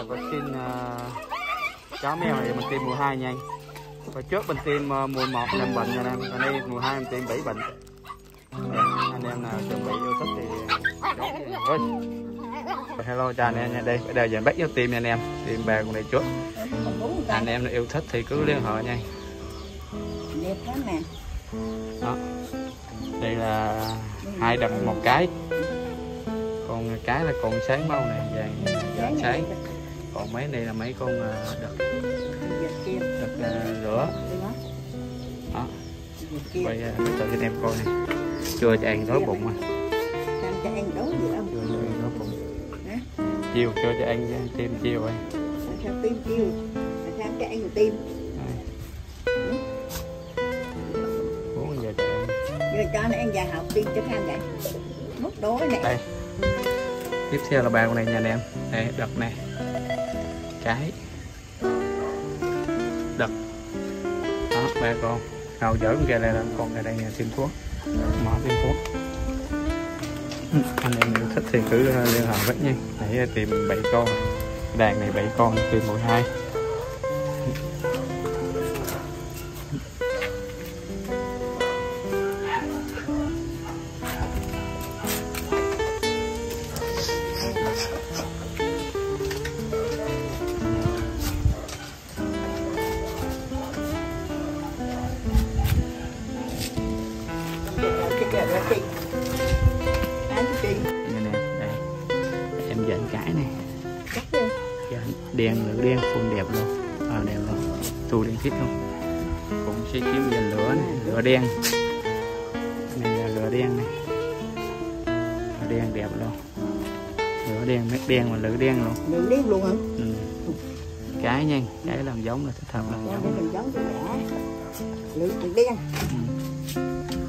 là vaccine uh, chó mèo này mình tiêm mùa 2 nha anh. Hồi trước mình tiêm uh, mùa 1 năm bệnh rồi anh em. Còn đây mùa 2 mình tiêm 7 bệnh. Đây, anh em nào chuẩn bị yêu thích thì Ôi. Hello chào anh em nha. Đây bây giờ giờ bắt vô tiêm nha anh em. Tiêm ba con này trước. Anh em nào yêu thích thì cứ liên hệ nha đẹp lắm nè. Đó. Đây là hai đập một cái. Còn cái là còn sáng màu này vàng sáng còn mấy này là mấy con à, đực đực à, đi đó. kia bây giờ tự cho anh em coi này chưa cho ăn đói bụng à. Cho ăn đói dữ không chưa cho ăn đói bụng. Chiều chưa cho ăn thêm chiều Làm sao tim chiêu Làm sao cho ăn tim bốn giờ cho ăn. Giờ cho nó ăn dài học tim cho khăn vậy. Mất đói nè. Đây. Tiếp theo là ba con này nha anh em. Đây đực này cái. Đực đó, ba con. Nào dở con kia đây là con này đây nhà tiêm thuốc. Mở tiêm thuốc. Ừ, anh em nếu thích thì cứ ờ, liên hệ với nha. Nãy tìm 7 con. Đàn này 7 con, tìm mỗi hai. Em dẫn cái này. Đi dẫn đèn lửa đen full đẹp luôn. À, đẹp luôn. Tu đèn thích luôn cũng sẽ kiếm dành lửa này lửa đen. Này là lửa đen này. Lửa đen đẹp luôn. Lửa đen mét đen mà lửa đen luôn. Đường điên luôn hả? ừ. cái nha cái làm giống là thích hợp. Làm Dạ, giống giống cho đường đen. Ừ.